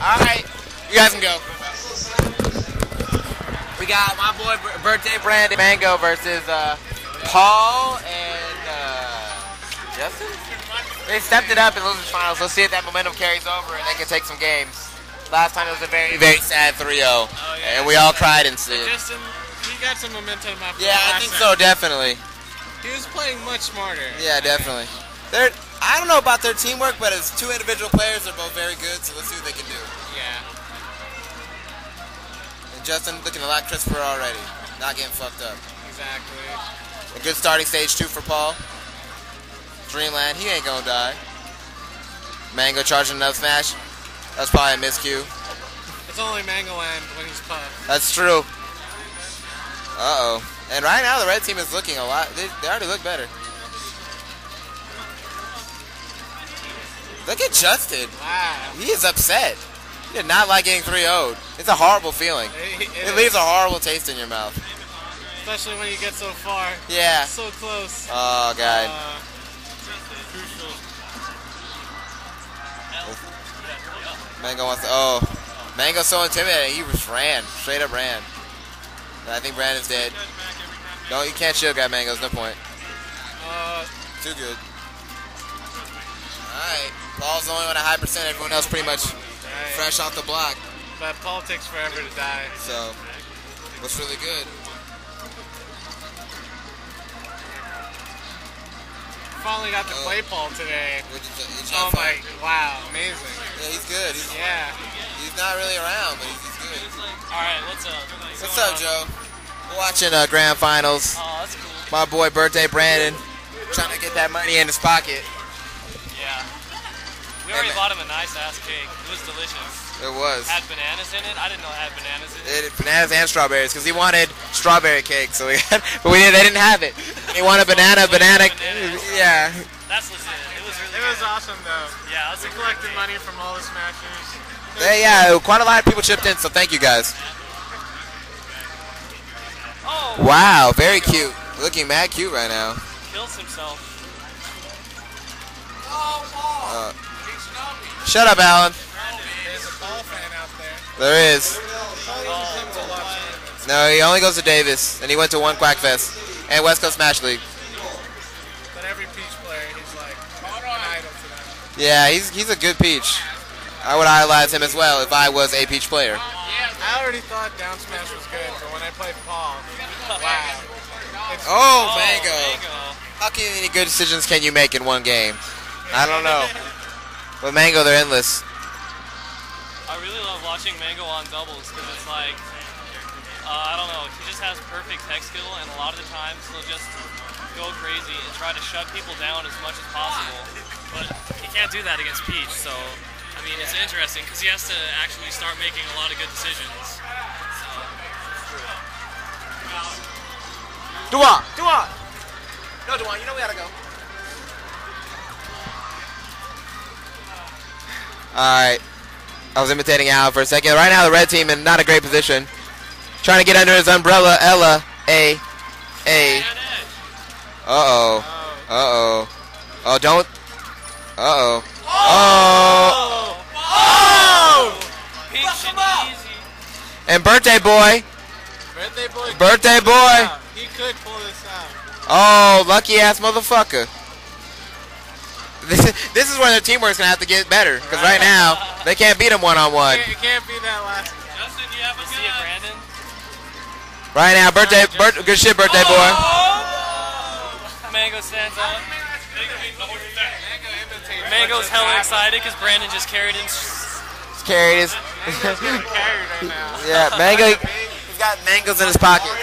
All right, you guys can go. We got my boy Bir- birthday Brandon Mango versus uh, Paul and uh, Justin. They stepped it up in losers finals. Let's see if that momentum carries over and they can take some games. Last time it was a very, very sad 3-0, yeah. and we all cried and said, Justin, he got some momentum after "Yeah, I think match. so, definitely. He was playing much smarter. Yeah, definitely. They're, I don't know about their teamwork, but as two individual players, they're both very good. So let's see what they can do." Yeah. And Justin looking a lot crisper already, not getting fucked up. Exactly. A good starting stage two for Paul. Dreamland, he ain't gonna die. Mango charging another smash. That's probably a miscue. It's only Mango Land when he's puffed. That's true. Uh oh. And right now the red team is looking a lot. They, they already look better. Look at Justin. Wow. He is upset. He did not like getting 3 0'd. It's a horrible feeling. It, it It leaves a horrible taste in your mouth. especially when you get so far. Yeah. So close. Oh, God. Uh, crucial. Mango wants to. Oh, Mango's so intimidating. He just ran, straight up ran. I think Brandon's dead. No, you can't shield grab Mango's. No point. Uh, Too good. All right, Paul's the only one at high percent. Everyone else pretty much right. fresh off the block. But Paul takes forever to die. So, what's really good? Finally got to Oh. play Paul today. What did you- you Oh my! find? Wow, amazing. Yeah, he's good. He's, Yeah. he's not really around, but he's, he's good. All right, what's up? What's up, Joe? We're watching uh, grand finals. Oh, that's cool. My boy, birthday Brandon, trying to get that money in his pocket. Yeah. We already man. bought him a nice ass cake. It was delicious. It was. Had bananas in it. I didn't know it had bananas in it. It, bananas and strawberries because he wanted strawberry cake, so we had, but we didn't, they didn't have it. He wanted banana, banana. Yeah, That's legit. It was really It good. was awesome though. Yeah, that's We a collected money from all the smashers. They- yeah. Quite a lot of people chipped in, so thank you guys. Oh, Wow, very cute. Looking mad cute right now. kills himself. Shut up, Alan. There's a Paul fan out there. There is. Paul uses him to watch tournaments. No, he only goes to Davis, and he went to one Quackfest and West Coast Smash League. But every Peach player, he's like an idol to them. Yeah, he's he's a good peach. I would idolize him as well if I was a peach player. I already thought down smash was good, but when I played Paul, wow. It's Oh, Oh, Mango. How can any good decisions can you make in one game? I don't know. With Mango, they're endless. I really love watching Mango on doubles because it's like, uh, I don't know, he just has perfect tech skill, and a lot of the times he'll just go crazy and try to shut people down as much as possible. But he can't do that against Peach, so I mean, it's interesting because he has to actually start making a lot of good decisions. Duan, Duan. No, Duan, you know we gotta go. All right. I was imitating Al for a second. Right now, the red team in not a great position. Trying to get under his umbrella. Ella. A. A. Uh oh. Uh oh. Oh, don't. Uh oh. Oh. And easy. And birthday boy. Birthday boy. Birthday boy. He could pull this out. Oh, lucky ass motherfucker. This is, this is where their teamwork's gonna have to get better. Because right now, they can't beat him one on one. It can't be that last. Justin, you have a see it, Brandon? Right now, birthday, bir- good shit, birthday oh! boy. Mango stands up. Mango's hella excited because Brandon just carried him. Carried his. Carried right now. yeah, mango. He's got mangoes in his pockets.